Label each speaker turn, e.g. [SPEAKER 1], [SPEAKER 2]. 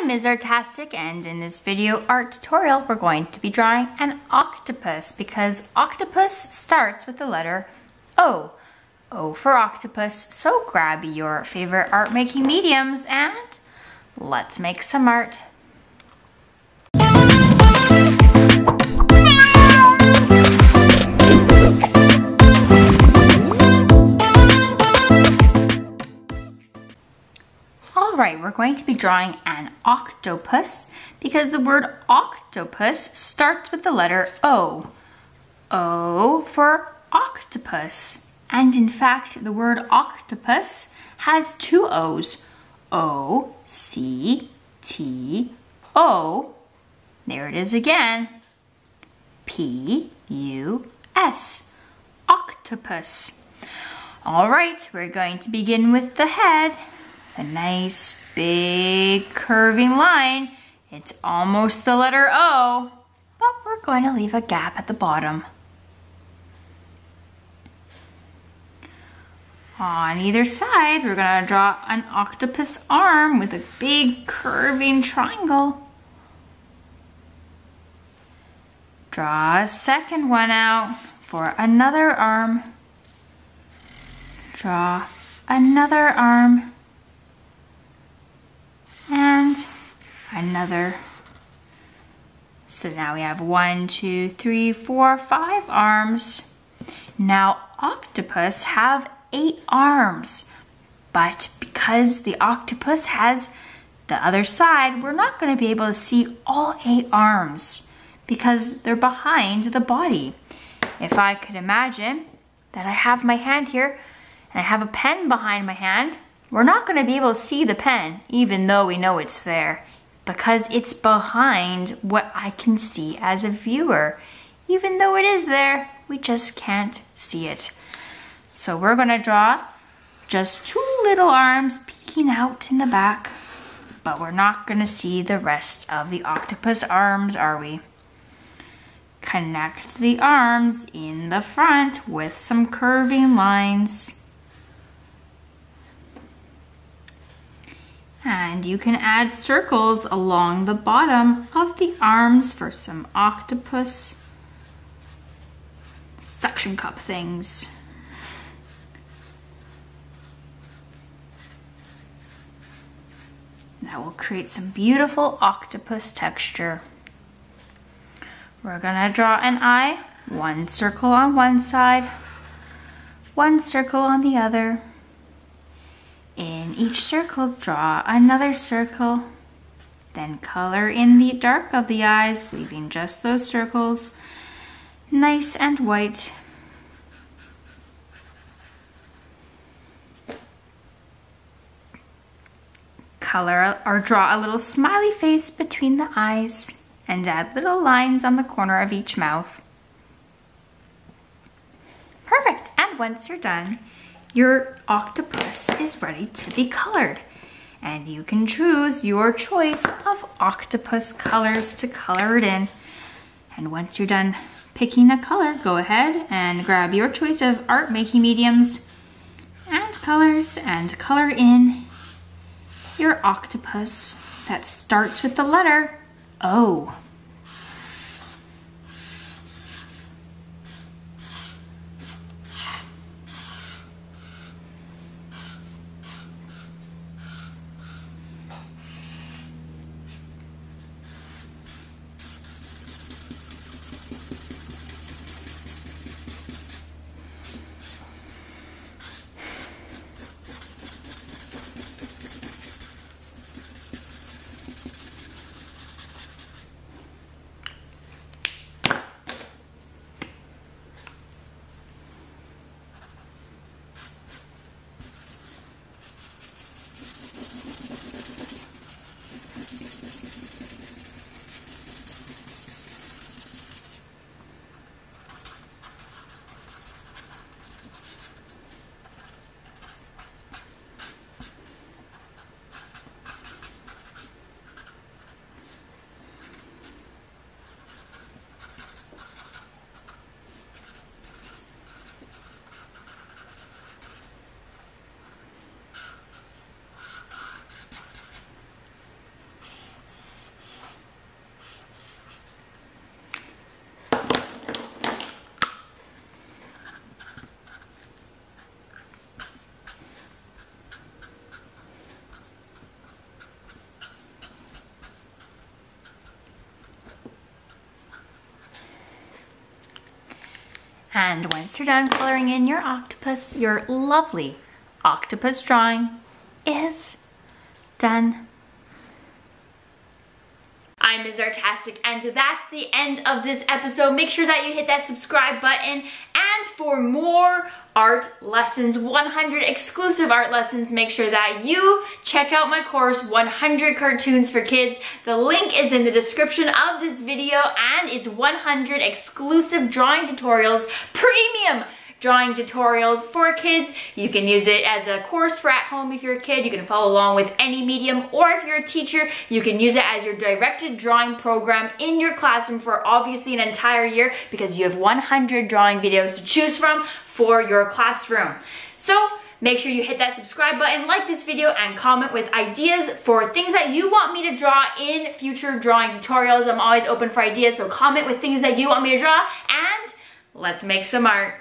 [SPEAKER 1] I'm Ms. Artastic and in this video art tutorial we're going to be drawing an octopus because octopus starts with the letter O. O for octopus, so grab your favorite art making mediums and let's make some art. Right, we're going to be drawing an octopus because the word octopus starts with the letter O. O for octopus. And in fact, the word octopus has two O's. O, C, T, O. There it is again. P, U, S. Octopus. All right, we're going to begin with the head a nice big curving line. It's almost the letter O, but we're going to leave a gap at the bottom. On either side, we're going to draw an octopus arm with a big curving triangle. Draw a second one out for another arm. Draw another arm and another. So now we have one, two, three, four, five arms. Now octopus have eight arms, but because the octopus has the other side, we're not gonna be able to see all eight arms because they're behind the body. If I could imagine that I have my hand here and I have a pen behind my hand, we're not gonna be able to see the pen, even though we know it's there, because it's behind what I can see as a viewer. Even though it is there, we just can't see it. So we're gonna draw just two little arms peeking out in the back, but we're not gonna see the rest of the octopus arms, are we? Connect the arms in the front with some curving lines. And you can add circles along the bottom of the arms for some octopus suction cup things. That will create some beautiful octopus texture. We're gonna draw an eye, one circle on one side, one circle on the other. In each circle, draw another circle. Then color in the dark of the eyes, leaving just those circles nice and white. Color or draw a little smiley face between the eyes and add little lines on the corner of each mouth. Perfect, and once you're done, your octopus is ready to be colored. And you can choose your choice of octopus colors to color it in. And once you're done picking a color, go ahead and grab your choice of art making mediums and colors and color in your octopus that starts with the letter O. And once you're done coloring in your octopus, your lovely octopus drawing is done. I'm Ms. Artastic, and that's the end of this episode. Make sure that you hit that subscribe button. And for more art lessons, 100 exclusive art lessons, make sure that you check out my course, 100 Cartoons for Kids. The link is in the description of this video, and it's 100 exclusive drawing tutorials, premium drawing tutorials for kids. You can use it as a course for at home if you're a kid. You can follow along with any medium or if you're a teacher, you can use it as your directed drawing program in your classroom for obviously an entire year because you have 100 drawing videos to choose from for your classroom. So Make sure you hit that subscribe button, like this video, and comment with ideas for things that you want me to draw in future drawing tutorials. I'm always open for ideas, so comment with things that you want me to draw, and let's make some art.